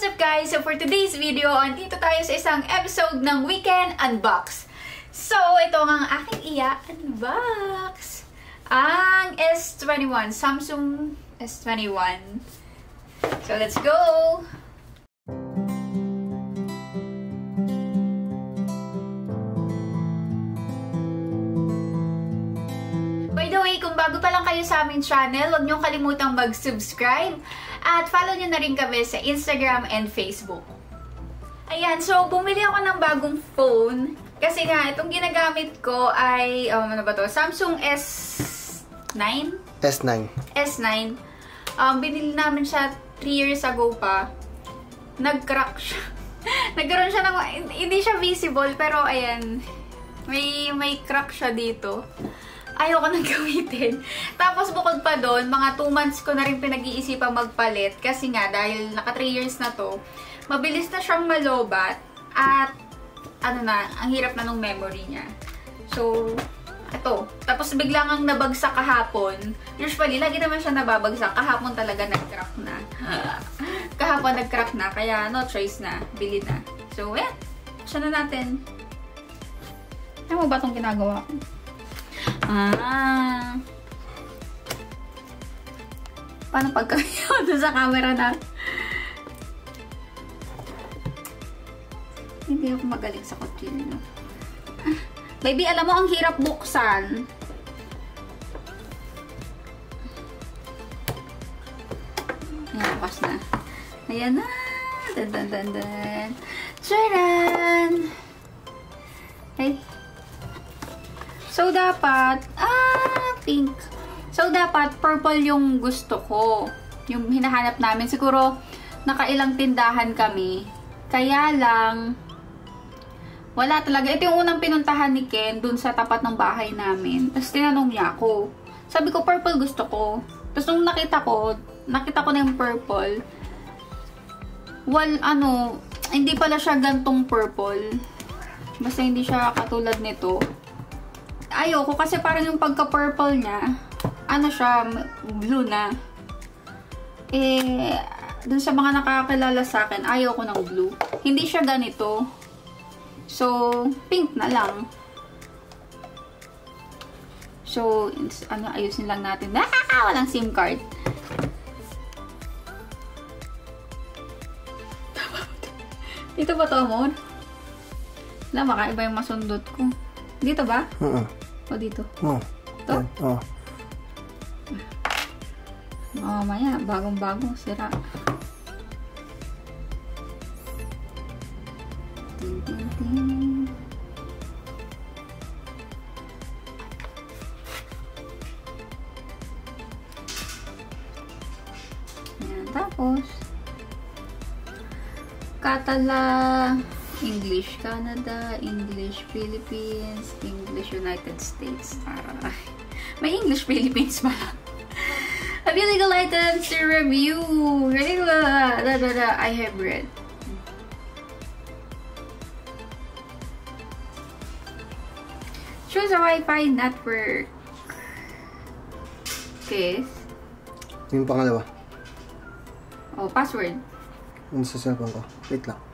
What's up guys? So for today's video, andito tayo sa isang episode ng Weekend Unbox. So, ito ang aking iya-unbox. Ang S21, Samsung S21. So, let's go! By the way, kung bago pa lang kayo sa aming channel, huwag niyong kalimutang mag-subscribe at follow niyo na rin kami sa Instagram and Facebook. Ayan, so bumili ako ng bagong phone kasi nga itong ginagamit ko ay, um, ano ba to? Samsung S9? S9. S9. Um, binili namin siya 3 years ago pa. Nag-crack siya. Nagkaroon siya ng, hindi siya visible, pero ayan, may, may crack siya dito. Ayoko nang gamitin. Tapos bukod pa doon, mga 2 months ko na rin pinag-iisipang magpalit. Kasi nga, dahil naka 3 years na to, mabilis na siyang malobat. At, ano na, ang hirap na nung memory niya. So, ito. Tapos biglang ang nabagsak kahapon. Usually, lagi naman siya nababagsak. Kahapon talaga nag-crack na. kahapon nag-crack na. Kaya no choice na. Bili na. So, ayan. Siya na natin. Ano ba itong ginagawa ko? Ah. Paano pagkakayo doon sa camera na? Hindi ako magaling sa kutsilyo. Baby, alam mo, ang hirap buksan. Ayan, bukas na. Ayan na. Dan, dan, dan, dan. Tcharan! Ay. So, dapat, ah, pink. So, dapat, purple yung gusto ko. Yung hinahanap namin. Siguro, nakailang tindahan kami. Kaya lang, wala talaga. Ito yung unang pinuntahan ni Ken dun sa tapat ng bahay namin. Tapos tinanong niya ako. Sabi ko, purple gusto ko. Tapos nung nakita ko, nakita ko na yung purple. Well, ano, hindi pala siya gantong purple. Basta hindi siya katulad nito. Ayoko kasi parang yung pagka-purple niya, ano siya, blue na. Eh, dun sa mga nakakilala sa akin, ayaw ko ng blue. Hindi siya ganito. So, pink na lang. So, ano, ayusin lang natin. Ah, walang SIM card. Dito ba to, Amor? Wala, makaiba yung masundot ko. Dito ba? Oo. O dito? Oo. Ito? Oo. Oh, maya, bagong-bago, sira. Ting, ting, ting. Ayan, tapos, Katala, English Canada, English Philippines, English United States. Aray. May English Philippines pala. Have you legal items to review? Really? Da, da, da, I have read. Choose a Wi-Fi network. Okay. Yung pangalawa. Oh, password. Yung sa cellphone ko. Wait lang.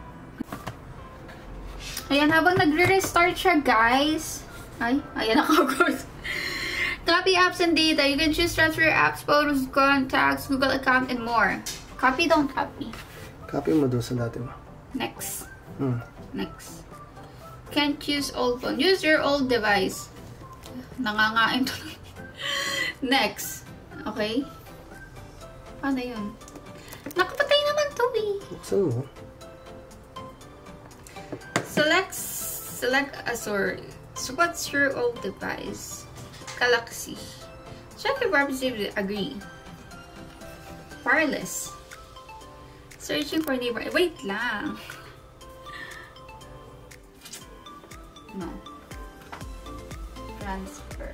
Ayan, habang nagre-restart siya, guys. Ay, ayan ako, course. Copy apps and data. You can choose transfer apps, photos, contacts, Google account, and more. Copy, don't copy. Copy mo doon sa dati mo. Next. Hmm. Next. Can't use old phone. Use your old device. Nangangain tuloy. Next. Okay? Paano yun? Nakapatay naman to eh. Buksan mo. Select, select uh, a source. So what's your old device? Galaxy. Check your representative. Agree. Wireless. Searching for neighbor. Wait lang. No. Transfer.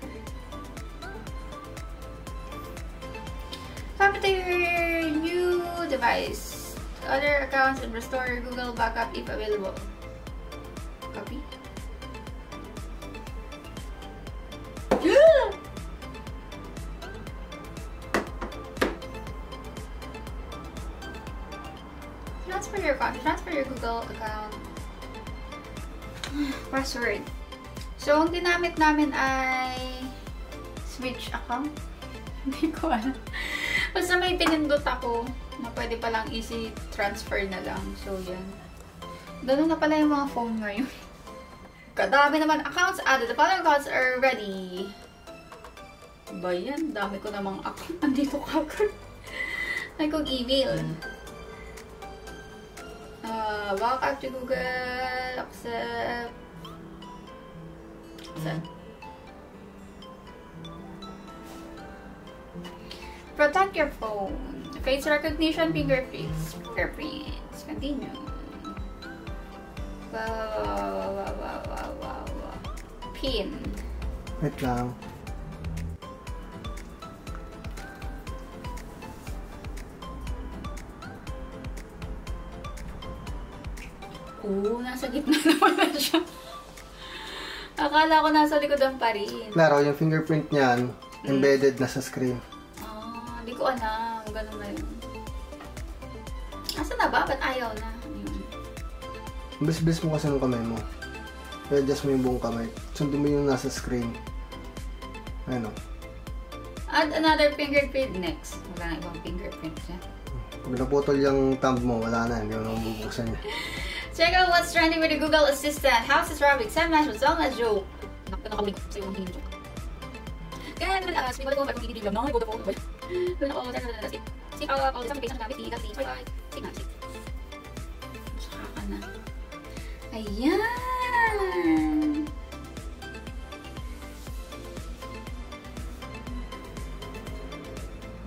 Your new device. Other accounts and restore Google backup if available. Copy. transfer your account. Transfer your Google account. Password. So, ang ginamit namin ay switch account. Hindi ko alam. Basta may pinindot ako na pwede palang easy transfer na lang. So, yan. Ganun na pala yung mga phone ngayon. Kadami naman accounts added. The following accounts are ready. Ba yan? Dami ko namang account. Andito kagad. Ay kong email. Uh, welcome to Google. Accept. Accept. Protect your phone. Face recognition, fingerprints. Fingerprints. Continue. Wow, wow, wow, wow, wow, wow, wow. Pin. Wait lang. Oo, nasa gitna naman na siya. Akala ko nasa likodan pa rin. Klaro, yung fingerprint niyan, embedded na sa screen. Ah, hindi ko alam. Ganun na yun. Asa na ba? Ba't ayaw na? Bis-bis mo kasi ng kamay mo. I-adjust mo yung buong kamay. Sundin mo yung nasa screen. Ano? Add another fingerprint next. Wala na ibang fingerprint siya. Pag naputol yung thumb mo, wala na. Hindi mo na mabubuksan niya. Check out what's trending with the Google Assistant. House is Rabbit. Sam Nash was on a joke. Naku, nakabalik sa yung hindi joke. Kaya naman, uh, speak ko, parang hindi lang. Nakakay ko na Doon ako, sa sa sa Speak out, all the application gamit, hindi kasi. Bye bye. Speak na. Saka ka na. Ayan!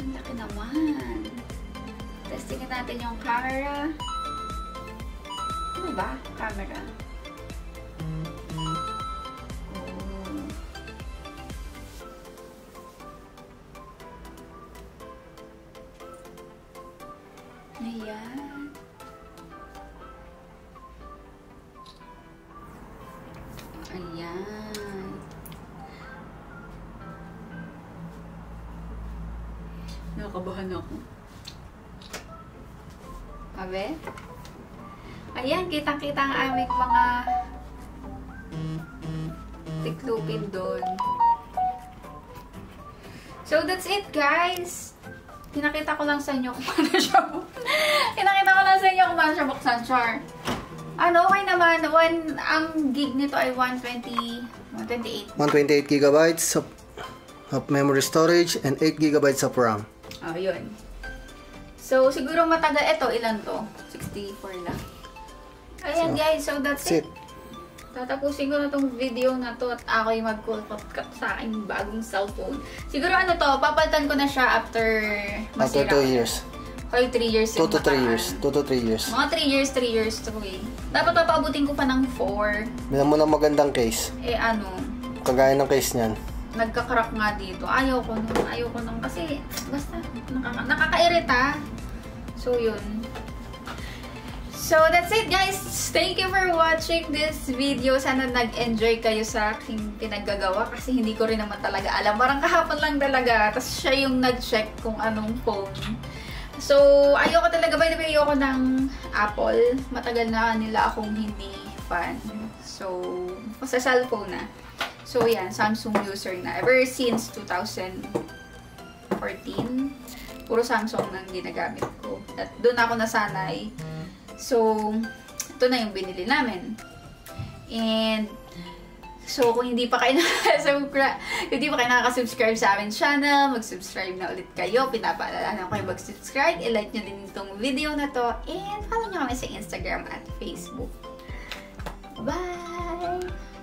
Ang laki naman. Testingin natin yung camera. Ano ba? Camera. Oh. Nakabahan ako. Abe? Ayan, kitang-kita ang aming mga tiklupin doon. So, that's it, guys. Pinakita ko lang sa inyo kung paano siya buksan. Pinakita ko lang sa inyo kung paano siya buksan, Char. Ano, okay naman. One, ang gig nito ay 120, 128. 128 gigabytes of, of memory storage and 8 gigabytes of RAM. Oh, yun. So, siguro matagal. Ito, ilan to? 64 lang. Ayan, So, guys. So, that's it. That's it. Tatapusin ko na tong video na to at ako'y mag-cut sa aking bagong cellphone. Siguro ano to, papalitan ko na siya after After masira. 2 years. Or 3 years 2 yung to 3 mataan. years. 2 to 3 years. Mga 3 years, 3 years to eh. Dapat papaabutin ko pa ng 4. Bilang mo ng magandang case. Eh ano, Kagaya ng case niyan. Nagka-crack nga dito. Ayaw ko nung, ayaw ko nung kasi basta nakaka nakakairita. So yun. So that's it guys. Thank you for watching this video. Sana nag-enjoy kayo sa aking pinaggagawa kasi hindi ko rin naman talaga alam. Parang kahapon lang talaga. Tapos siya yung nag-check kung anong phone. So, ayoko talaga. By the way, ayoko ng Apple. Matagal na nila akong hindi fan. So, sa cellphone na. So, yan. Samsung user na. Ever since 2014, puro Samsung nang ginagamit ko. At doon ako nasanay. So, ito na yung binili namin. And, so kung hindi pa kayo nakasubscribe, hindi pa kayo nakaka-subscribe sa amin channel, mag-subscribe na ulit kayo. Pinapaalala ko kayo mag-subscribe. I-like nyo din itong video na to. And follow nyo kami sa Instagram at Facebook. Bye!